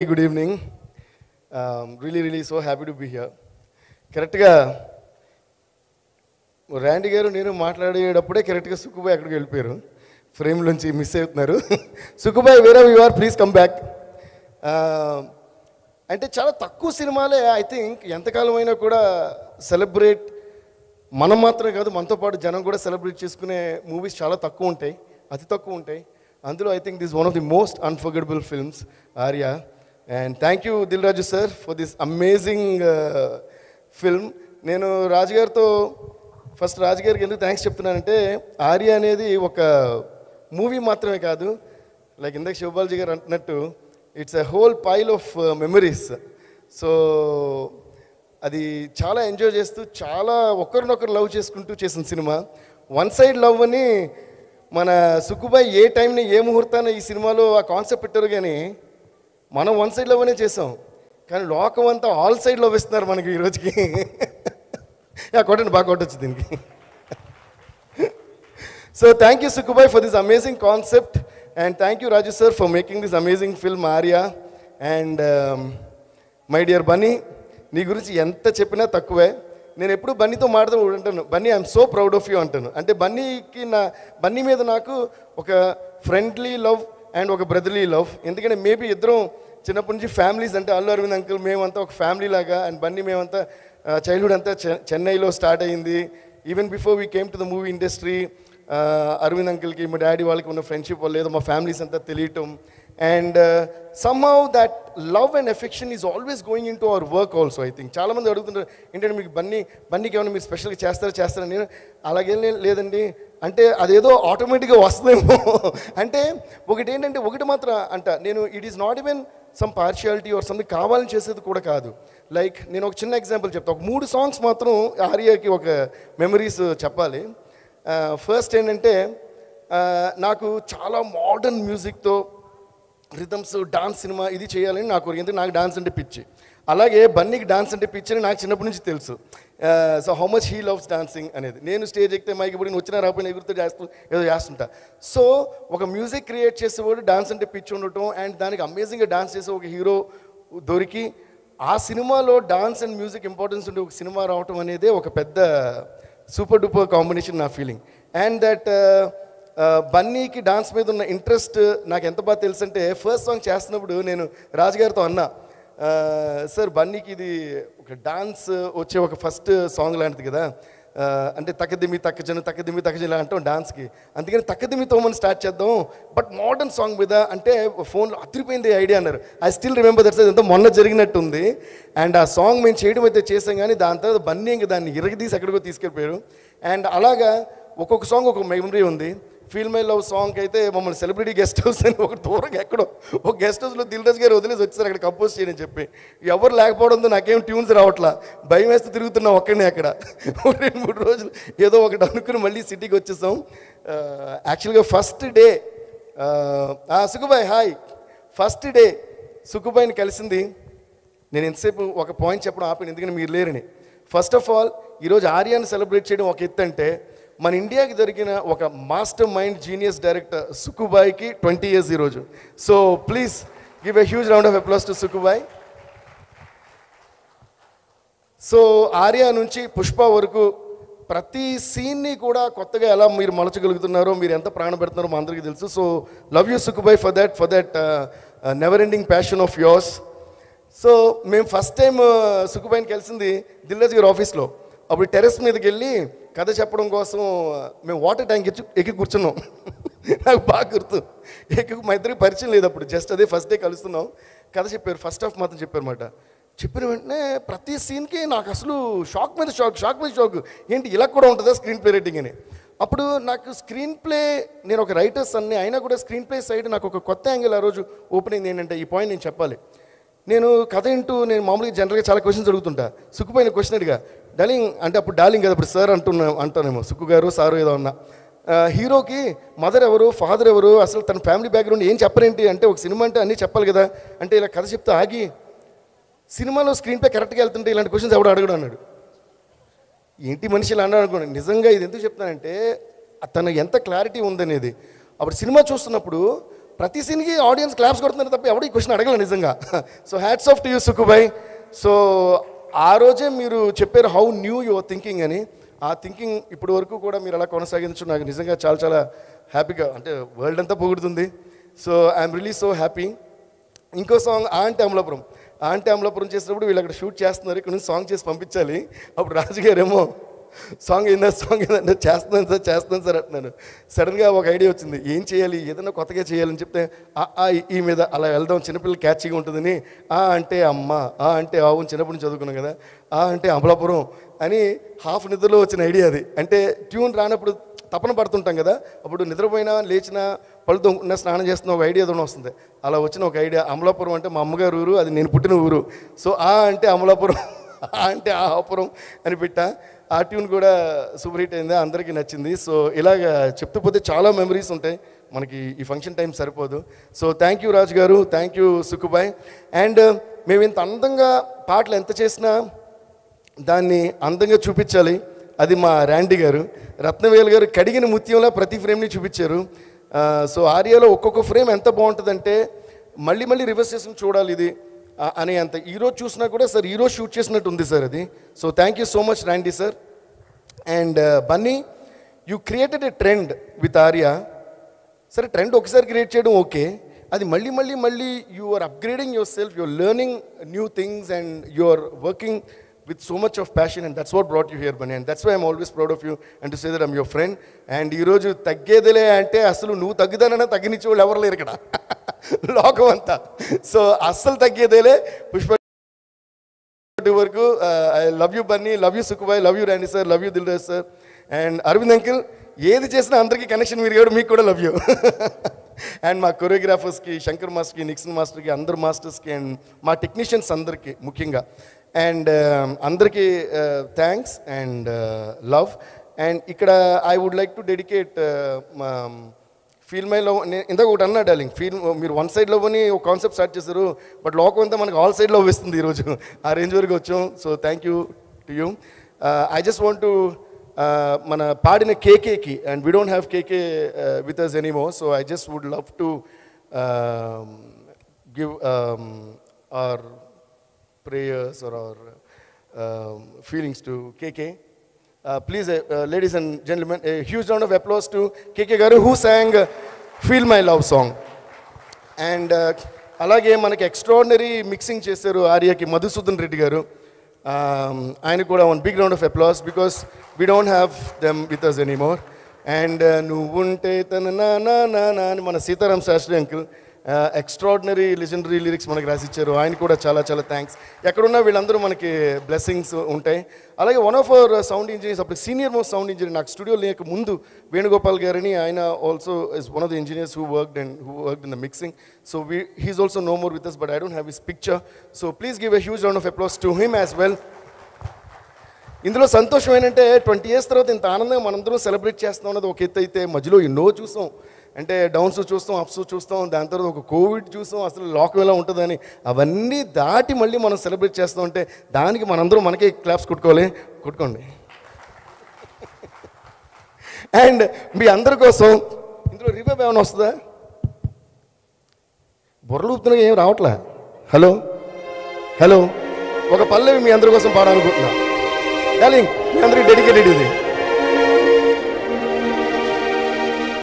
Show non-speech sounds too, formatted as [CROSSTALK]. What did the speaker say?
Good evening really really so happy to be here కరెక్ట్గా ర్యాండీ గారు నేను మాట్లాడేటప్పుడే కరెక్ట్గా సుక్కుబాయ్ అక్కడికి వెళ్ళిపోయారు. ఫ్రేమ్లోంచి మిస్ అవుతున్నారు. [LAUGHS] సుక్కుబాయ్ వేరే you are please come back అంటే చాలా తక్కువ సినిమాలే ఐ థింక్ ఎంతకాలం అయినా కూడా సెలబ్రేట్ మనం మాత్రమే కాదు మనతో పాటు జనం కూడా సెలబ్రేట్ చేసుకునే మూవీస్ చాలా తక్కువ ఉంటాయి అతి తక్కువ ఉంటాయి. అందులో I think this one of the most unforgettable films Arya. And thank you Dil Raju sir for this amazing film నేను రాజుగారితో ఫస్ట్ రాజుగారికి ఎందుకు థ్యాంక్స్ చెప్తున్నానంటే ఆర్య అనేది ఒక మూవీ మాత్రమే కాదు లైక్ ఇందాక శివబాలజీ గారు అంటున్నట్టు it's a whole pile of memories so అది చాలా ఎంజాయ్ చేస్తూ చాలా ఒకరినొకరు లవ్ చేసుకుంటూ చేసిన సినిమా. వన్ సైడ్ లవ్ అని మన సుక్కుబాయ్ ఏ టైంని ఏ ముహూర్తాన్ని ఈ సినిమాలో ఆ కాన్సెప్ట్ పెట్టారు కానీ మనం వన్ సైడ్ చేసాం. కానీ లోకం అంతా ఆల్ సైడ్ వేస్తున్నారు ఇస్తున్నారు మనకి ఈ రోజుకి. కొట్టండి బాగా కొట్టచ్చు దీనికి. So thank you Sukkubhai for this amazing concept and thank you Raju sir for making this amazing film Arya and my dear Bunny నీ గురించి ఎంత చెప్పినా తక్కువే. నేను ఎప్పుడు బన్నీతో మాట్లాడుతూ ఉంటాను Bunny I'm so proud of you అంటాను. అంటే బన్నీకి నా బన్నీ మీద నాకు ఒక ఫ్రెండ్లీ లవ్ అండ్ ఒక బ్రదర్లీ లవ్. ఎందుకంటే మేబీ ఇద్దరం చిన్నప్పటి నుంచి ఫ్యామిలీస్ అంటే అల్లు అరవింద్ అంకుల్ మేమంతా ఒక ఫ్యామిలీ లాగా అండ్ బన్నీ మేమంతా చైల్డ్హుడ్ అంతా చె- చెన్నైలో స్టార్ట్ అయింది. Even before we came to the movie industry Aravind అంకుల్కి మా డాడీ వాళ్ళకి ఉన్న ఫ్రెండ్షిప్ వల్ల ఏదో మా ఫ్యామిలీస్ అంతా తెలియటం. And somehow that love and affection is always going into our work also I think చాలామంది అడుగుతుంటారు ఏంటంటే మీకు బన్నీ బన్నీకి ఏమైనా మీరు స్పెషల్గా చేస్తారా చేస్తారా? నేను అలాగే లేదండి. అంటే అదేదో ఆటోమేటిక్గా వస్తుందేమో. అంటే ఒకటి ఏంటంటే ఒకటి మాత్రం అంట నేను it is not even some partiality or something కావాలని చేసేది కూడా కాదు. లైక్ నేను ఒక చిన్న ఎగ్జాంపుల్ చెప్తాను ఒక మూడు సాంగ్స్ మాత్రం ఆర్యాకి ఒక మెమరీస్ చెప్పాలి. ఫస్ట్ ఏంటంటే నాకు చాలా మోడర్న్ మ్యూజిక్తో రిథమ్స్ డాన్స్ సినిమా ఇది చేయాలని నాకు కోరిక. ఎందుకంటే నాకు డాన్స్ అంటే పిచ్చి. అలాగే బన్నీకి డాన్స్ అంటే పిచ్చి అని నాకు చిన్నప్పటి నుంచి తెలుసు. So how much he loves dancing అనేది. నేను స్టేజ్ ఎక్కితే మైకి ఇప్పుడు నేను వచ్చినా రాకపోయినా ఎగురుతూ చేస్తూ ఏదో చేస్తుంటా. సో ఒక మ్యూజిక్ క్రియేట్ చేసేవాడు డాన్స్ అంటే పిచ్చి ఉండటం అండ్ దానికి అమేజింగ్గా డాన్స్ చేసే ఒక హీరో దొరికి. ఆ సినిమాలో డాన్స్ అండ్ మ్యూజిక్ ఇంపార్టెన్స్ ఉండే ఒక సినిమా రావటం అనేది ఒక పెద్ద సూపర్ డూపర్ కాంబినేషన్ నా ఫీలింగ్ అండ్ దట్ బన్నీకి డాన్స్ మీద ఉన్న ఇంట్రెస్ట్ నాకు ఎంత బాగా తెలుసు అంటే ఫస్ట్ సాంగ్ చేస్తున్నప్పుడు నేను రాజుగారితో అన్నా సార్ బన్నీకి ఇది ఒక డాన్స్ వచ్చే ఒక ఫస్ట్ సాంగ్ లాంటిది కదా. అంటే తక్కదిమి తక్కజను తక్కదిమి తక్కజను అంటాం డాన్స్కి. అందుకని తక్కదిమితో మనం స్టార్ట్ చేద్దాం. బట్ మోడర్న్ సాంగ్ మీద అంటే ఫోన్లో అతిరిపోయింది ఐడియా అన్నారు. ఐ స్టిల్ రిమెంబర్ దట్స్ ఎంతో మొన్న జరిగినట్టుంది. అండ్ ఆ సాంగ్ మేము చేయడం అయితే చేసాం కానీ దాని తర్వాత బన్నీ ఇంకా దాన్ని ఇరగదీసి ఎక్కడికో తీసుకెళ్ళిపోయారు. అండ్ అలాగా ఒక్కొక్క సాంగ్ ఒక మెమరీ ఉంది. ఫీల్ మై లవ్ సాంగ్ అయితే మమ్మల్ని సెలబ్రిటీ గెస్ట్ హౌస్ అని ఒక దూరంగా ఎక్కడో ఒక గెస్ట్ హౌస్లో దిల్రాజ్ గారు వదిలేసి వచ్చారు అక్కడ కంపోజ్ చేయని చెప్పి. ఎవరు లేకపోవడంతో నాకేం ట్యూన్స్ రావట్లా. భయం వేస్తే తిరుగుతున్నా ఒక్కడనే అక్కడ. ఒక రెండు మూడు రోజులు ఏదో ఒకటి అనుకుని మళ్ళీ సిటీకి వచ్చేసాం. యాక్చువల్గా first day Sukkubhai hi. First day సుఖబాయ్ని కలిసింది. నేను ఎంతసేపు ఒక పాయింట్ చెప్పడం ఆపాను ఎందుకంటే మీరు లేరని. ఫస్ట్ ఆఫ్ ఆల్ ఈరోజు ఆర్యాన్ని సెలబ్రేట్ చేయడం ఒక ఎత్తు అంటే మన ఇండియాకి దొరికిన ఒక మాస్టర్ మైండ్ జీనియస్ డైరెక్టర్ సుకుబాయ్కి ట్వంటీ ఇయర్స్ ఈరోజు so please give a huge round of applause to Sukkubhai. So Arya నుంచి పుష్ప వరకు ప్రతి సీన్ని కూడా కొత్తగా ఎలా మీరు మలచగలుగుతున్నారో మీరు ఎంత ప్రాణం పెడుతున్నారో మా అందరికీ తెలుసు. So love you Sukubai for that for that never ending passion of yours so మేము ఫస్ట్ టైం uh, సుకుబాయిని కలిసింది దిల్రాజ్ గారి ఆఫీస్లో అప్పుడు టెరెస్ మీదకి వెళ్ళి కథ చెప్పడం కోసం మేము వాటర్ ట్యాంక్ ఎక్కి ఎక్కి కూర్చున్నాం. నాకు బాగా గుర్తు. ఎక్కి మా ఇద్దరికి పరిచయం లేదు అప్పుడు. జస్ట్ అదే ఫస్ట్ డే కలుస్తున్నాం. కథ చెప్పారు. ఫస్ట్ హాఫ్ మాత్రం చెప్పారు అనమాట చెప్పిన వెంటనే ప్రతి సీన్కి నాకు అసలు షాక్ మీద షాక్ షాక్ మీద షాక్. ఏంటి ఇలా కూడా ఉంటుందా స్క్రీన్ ప్లే రేటింగ్ అని? అప్పుడు నాకు స్క్రీన్ ప్లే నేను ఒక రైటర్స్ అన్ని అయినా కూడా స్క్రీన్ ప్లే సైడ్ నాకు ఒక కొత్త యాంగిల్ ఆ రోజు ఓపెన్ అయింది ఏంటంటే ఈ పాయింట్ నేను చెప్పాలి. నేను కథ వింటూ నేను మామూలుగా జనరల్గా చాలా క్వశ్చన్స్ అడుగుతుంటా. సుక్కుపోయిన క్వశ్చన్ అడిగా. డార్లింగ్ అంటే అప్పుడు డార్లింగ్ కదా ఇప్పుడు సార్ అంటున్నా అంటానేమో. సుక్కు గారు సారు ఏదో అన్నా. హీరోకి మదర్ ఎవరు ఫాదర్ ఎవరు అసలు తన ఫ్యామిలీ బ్యాక్గ్రౌండ్ ఏం చెప్పరేంటి? అంటే ఒక సినిమా అంటే అన్నీ చెప్పాలి కదా. అంటే ఇలా కథ చెప్తే ఆగి సినిమాలో స్క్రీన్ పే కరెక్ట్గా వెళ్తుంటే ఇలాంటి క్వశ్చన్స్ ఎవడు అడగడు అన్నాడు. ఏంటి మనిషి ఇలా అన్నాడు అనుకోండి. నిజంగా ఇది ఎందుకు చెప్తానంటే తన ఎంత క్లారిటీ ఉందనేది. అప్పుడు సినిమా చూస్తున్నప్పుడు ప్రతి సీన్కి ఆడియన్స్ క్లాప్స్ కొడుతున్నారు తప్ప ఎవడు ఈ క్వశ్చన్ అడగలేదు నిజంగా. So hats off to you Sukkubhai so ఆ రోజే మీరు చెప్పారు హౌ న్యూ యువర్ థింకింగ్ అని. ఆ థింకింగ్ ఇప్పటి వరకు కూడా మీరు అలా కొనసాగించడం నాకు నిజంగా చాలా చాలా హ్యాపీగా అంటే వరల్డ్ అంతా పొగుడుతుంది. So I'm really so happy ఇంకో song aunty Amalapuram aunty Amalapuram చేసినప్పుడు వీళ్ళు అక్కడ షూట్ చేస్తున్నారు. ఇక్కడ నుంచి సాంగ్ చేసి పంపించాలి. అప్పుడు రాజుగారేమో సాంగ్ ఏందా సాంగ్ ఏందంటే చేస్తున్నాను సార్ చేస్తున్నాను సార్ అంటున్నాను. సడన్గా ఒక ఐడియా వచ్చింది. ఏం చేయాలి? ఏదైనా కొత్తగా చేయాలని చెప్తే ఆ ఆ ఈ- మీద అలా వెళ్దాం చిన్నపిల్లలు క్యాచ్గా ఉంటుందని. ఆ అంటే అమ్మ ఆ అంటే ఆవు చిన్నప్పటి నుంచి చదువుకున్నాం కదా. ఆ అంటే అమలాపురం అని హాఫ్ నిద్రలో వచ్చిన ఐడియా అది. అంటే ట్యూన్ రానప్పుడు తపన పడుతుంటాం కదా. అప్పుడు నిద్రపోయినా లేచిన పళ్ళు తొంగుకున్నా స్నానం చేస్తున్న ఒక ఐడియా ఏదైనా వస్తుంది. అలా వచ్చిన ఒక ఐడియా. అమలాపురం అంటే మా అమ్మగారు ఊరు అది నేను పుట్టిన ఊరు. సో ఆ అంటే అమలాపురం ఆ అంటే ఆహాపురం అని పెట్టా. ఆ ట్యూన్ కూడా సూపర్ హిట్ అయింది అందరికీ నచ్చింది. సో ఇలాగ చెప్తూ పోతే చాలా మెమరీస్ ఉంటాయి. మనకి ఈ ఫంక్షన్ టైం సరిపోదు. So thank you Raju garu thank you సుక్కుబాయ్ and మేము ఇంత అందంగా పాటలు ఎంత చేసినా దాన్ని అందంగా చూపించాలి. అది మా ర్యాండీ గారు. రత్నవేలు గారు కడిగిన ముత్యంలా ప్రతి ఫ్రేమ్ని చూపించారు. సో ఆర్యాలో ఒక్కొక్క ఫ్రేమ్ ఎంత బాగుంటుందంటే మళ్ళీ మళ్ళీ రివర్స్ చేసుకుని చూడాలి ఇది. అనే అంత ఈరోజు చూసినా కూడా సార్ ఈరోజు షూట్ చేసినట్టు ఉంది సార్ అది. So thank you so much Randy sir and Bunny you created a trend with Arya సరే ట్రెండ్ ఒకసారి క్రియేట్ చేయడం ఓకే అది మళ్ళీ మళ్ళీ మళ్ళీ you are upgrading yourself your learning new things and you are working with so much of passion and that's what brought you here Bunny and that's why I'm always proud of you and to say that I'm your friend and ఈరోజు తగ్గేదిలే అంటే అసలు నువ్వు తగ్గుదానన్నా తగ్గినిచ్చే వాళ్ళు ఎవరు లేరు ఇక్కడ. [LAUGHS] లోకం అంతా. సో అస్సలు తగ్గేదేలే. పుష్ప వరకు I love you Bunny love you Sukkubhai love you Rani sir love you Dil sir and Aravind uncle ఏది చేసినా అందరికీ కనెక్షన్ మీరు కూడా మీకు కూడా లవ్ యూ అండ్ మా కొరియోగ్రాఫర్స్కి శంకర్ మాస్టర్కి నిక్సన్ మాస్టర్కి అందరు మాస్టర్స్కి అండ్ మా టెక్నీషియన్స్ అందరికీ ముఖ్యంగా. అండ్ um, అందరికీ థ్యాంక్స్ అండ్ లవ్ అండ్ ఇక్కడ I would like to dedicate feel my love నేను ఇందాక ఒకటి అన్నా డార్లింగ్ ఫీల్ మీరు వన్ సైడ్ లవ్ అని ఒక కాన్సెప్ట్ స్టార్ట్ చేశారు బట్ లోకం అంతా మనకు ఆల్ సైడ్ లవ్ ఇస్తుంది ఈరోజు. ఆ రేంజ్ వరకు వచ్చాం. So thank you to you I just want to మన పాడిన కేకేకి and we don't have KK with us anymore so I just would love to give our prayers or or feelings to KK. Please ladies and gentlemen huge round of applause to KK garu who song feel my love song and అలాగే మనకి extraordinary mixing చేశారు ఆర్యాకి మధుసూదన్ రెడ్డి గారు. ఆయన కూడా one big round of applause because we don't have them with us anymore and నువ్వుంటే తన నా నా నా నా అని మన Sitaram Sastry uncle extraordinary legendary lyrics మనకి రాసిచ్చారు. ఆయన కూడా చాలా చాలా థ్యాంక్స్ ఎక్కడున్నా వీళ్ళందరూ మనకి బ్లెస్సింగ్స్ ఉంటాయి. అలాగే one of our sound engineers అప్పుడు సీనియర్ మోస్ట్ సౌండ్ ఇంజనీర్ నాకు స్టూడియో లేక ముందు వేణుగోపాల్ గారని ఆయన also is one of the engineers who worked and who worked in the mixing so we he's also no more with us but I don't have his picture so please give a huge round of applause to him as well ఇందులో సంతోషం ఏంటంటే twenty years తర్వాత ఇంత ఆనందంగా మనందరం celebrate చేస్తాం అన్నది ఒక ఎత్తు అయితే మధ్యలో ఎన్నో చూసాం. అంటే డౌన్స్ చూస్తాం అప్స్ చూస్తాం దాని తర్వాత ఒక కోవిడ్ చూస్తాం అసలు లోకం ఎలా ఉంటుందని అవన్నీ దాటి మళ్ళీ మనం సెలబ్రేట్ చేస్తాం అంటే దానికి మనందరం మనకే క్లాప్స్ కుట్టుకోవాలి. కుట్టుకోండి. [LAUGHS] అండ్ మీ అందరి కోసం ఇందులో రివ్యూ ఏమైనా వస్తుందా? బుర్రలు ఊపుతున్నా ఏం రావట్లే? హలో? హలో? ఒక పల్లెవి మీ అందరి కోసం పాడాలనుకుంటున్నా. డార్లింగ్ మీ అందరికి డెడికేటెడ్ ఇది.